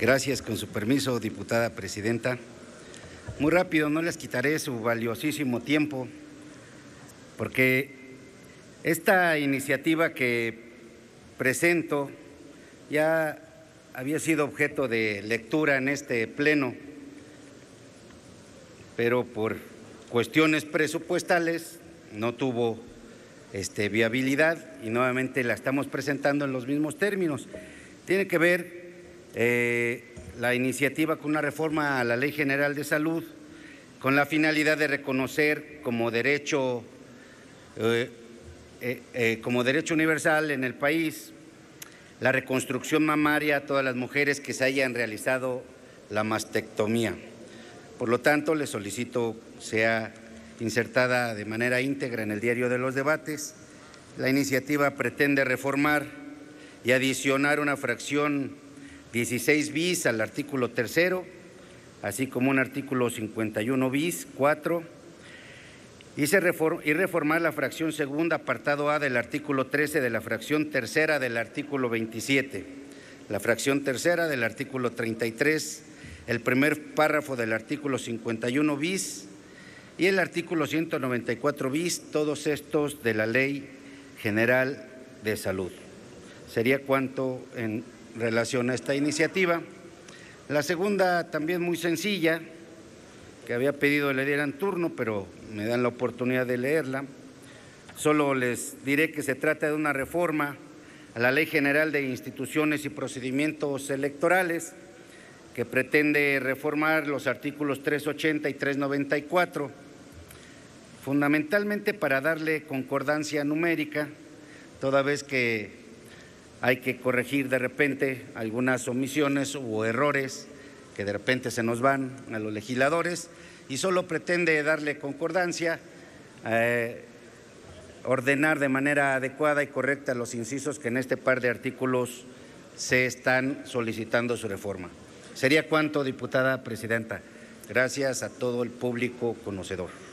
Gracias, con su permiso, diputada presidenta. Muy rápido, no les quitaré su valiosísimo tiempo, porque esta iniciativa que presento ya había sido objeto de lectura en este pleno, pero por cuestiones presupuestales no tuvo este, viabilidad y nuevamente la estamos presentando en los mismos términos. Tiene que ver eh, la iniciativa con una reforma a la Ley General de Salud con la finalidad de reconocer como derecho, eh, eh, como derecho universal en el país la reconstrucción mamaria a todas las mujeres que se hayan realizado la mastectomía. Por lo tanto, le solicito sea insertada de manera íntegra en el diario de los debates. La iniciativa pretende reformar y adicionar una fracción 16 bis al artículo tercero, así como un artículo 51 bis 4, y, reformar la fracción segunda, apartado A del artículo 13 de la fracción tercera del artículo 27, la fracción tercera del artículo 33, el primer párrafo del artículo 51 bis y el artículo 194 bis, todos estos de la Ley General de Salud. Sería cuanto en relación a esta iniciativa. La segunda también muy sencilla, que había pedido le dieran turno, pero me dan la oportunidad de leerla. Solo les diré que se trata de una reforma a la Ley General de Instituciones y Procedimientos Electorales que pretende reformar los artículos 380 y 394, fundamentalmente para darle concordancia numérica, toda vez que hay que corregir de repente algunas omisiones o errores que de repente se nos van a los legisladores y solo pretende darle concordancia, eh, ordenar de manera adecuada y correcta los incisos que en este par de artículos se están solicitando su reforma. Sería cuanto, diputada presidenta. Gracias a todo el público conocedor.